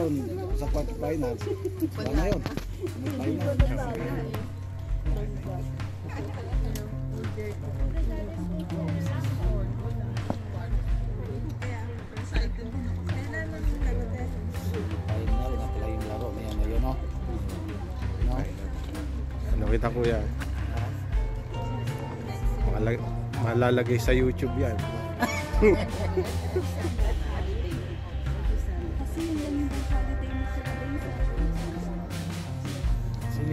doon sa quarterfinals. Wala na yun. Semifinal. Final na pala yung laro na yan? Ano? Malag malalagay sa YouTube yan.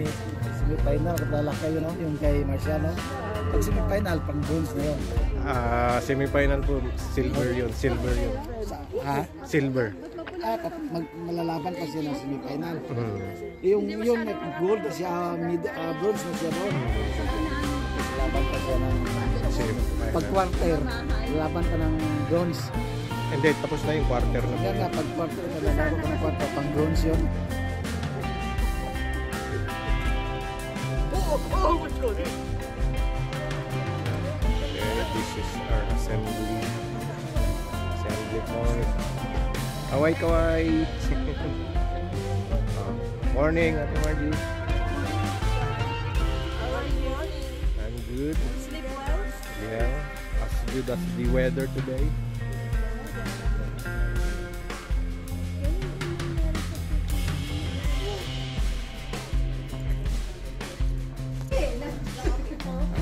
semi-final, katalak kayo, no? Yung kay Marciano. Pag semi-final, pang bronze na yun. Ah, semifinal po, silver yun. Silver yun. Sa, ha? Silver. Ah, mag, malalaban pa siya ng semi-final. Hmm. Yung, yung gold siya, mid, ah, bronze na siya doon. Laban pa siya ng, pag Semifinal. quarter, laban pa ng bronze. Hindi, tapos na yung quarter na. Kaya nga, pag quarter, nalalaro pa ng quarter, pang bronze yun. Okay, this is our assembly. Ah, morning, Ate Margie. How are you? I'm good. Sleep well? Yeah, as good as the weather today.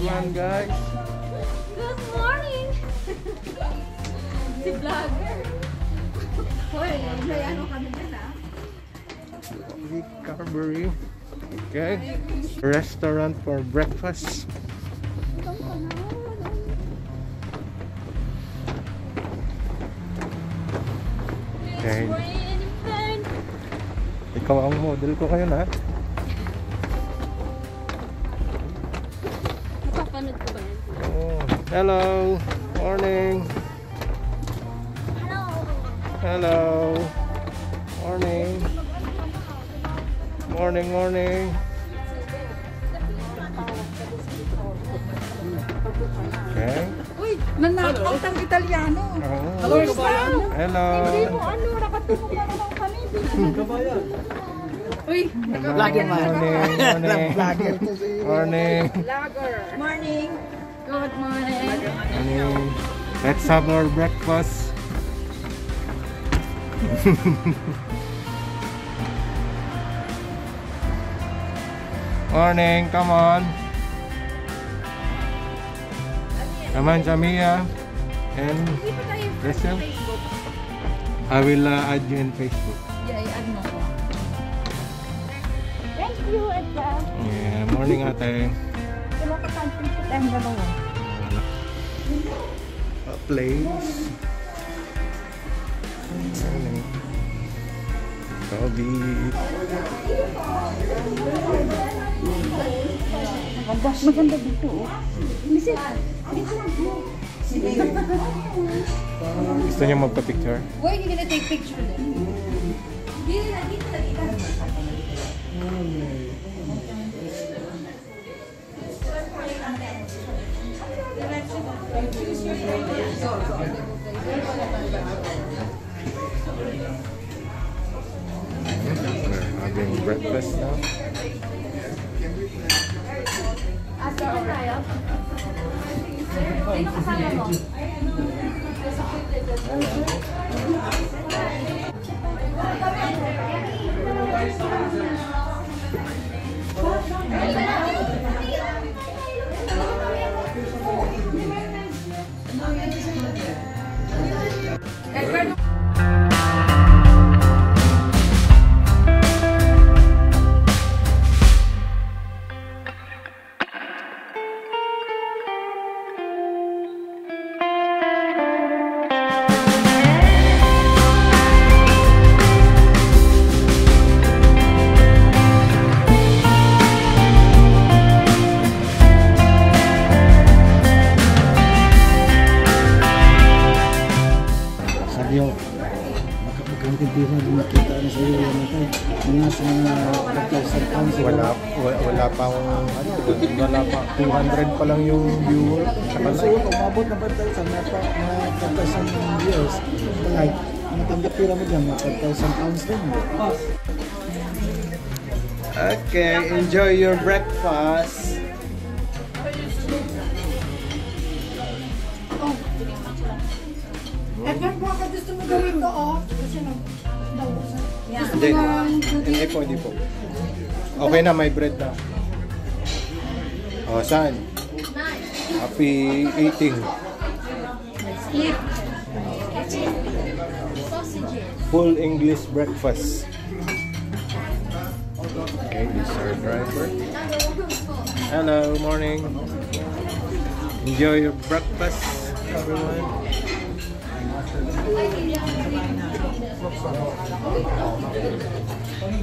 On, guys. Good morning! si vlogger. Hoy, may ano kami dyan ah. Carberry. Okay. Restaurant for breakfast. Okay. Ikaw ang model ko ngayon ha. Hello. Morning. Hello! Hello. Morning. Morning, morning. Okay. Uy, nanakaw ang Italiano. Oh. Hello, kabayan. Hello. Hindi mo ano, nakatulog na naman kami. Uy, Vlogger man. Morning, morning. Morning. Morning. Good morning. Morning. Let's have our breakfast. Morning, come on. Come on, Jamia. And Rachel? Facebook. I will uh, add you in Facebook. Yeah, i-add mo ko. Thank you, Edda. Yeah, morning ate. Kailan ka country sa tayong dalawa? A place. Morning. Kobe. Maganda, maganda dito. oh. Listen, dito lang po. Gusto niyo magpa-picture? Why are you gonna take picture then? Dito na, dito na, dito na. Having breakfast now. Asa sa pagkaisang taon siguro. Wala, wala, wala pa akong, ano, wala pa. 200 pa lang yung viewer. Saka Siguro kung umabot na pagkaisang na pa mga pagkaisang years, like, Ang natanggap pira mo dyan, mga 5,000 pounds din. Okay, enjoy your breakfast. Yan po, ako gusto mo gawin ko, oh. Kasi nag... Hindi. Hindi po, hindi po. Okay na, may bread na. Oh, saan? Happy eating. Eat. Full English breakfast. Okay, this is our driver. Hello, morning. Enjoy your breakfast, everyone. Wow.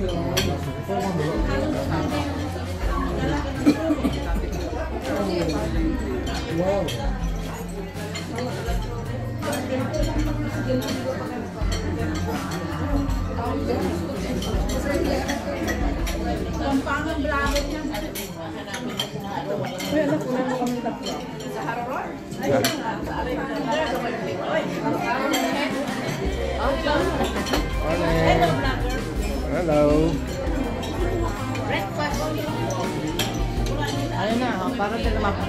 Tumpangan belakangnya. Wala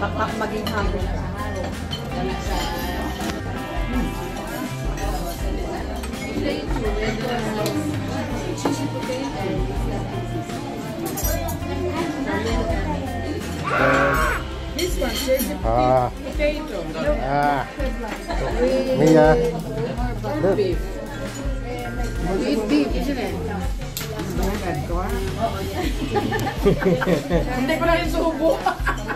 mapatak maging hapon. This one, there's a Ah, potato. Look, ah. with Mia. corned beef. Eat beef, isn't it? Hindi ko na rin subo.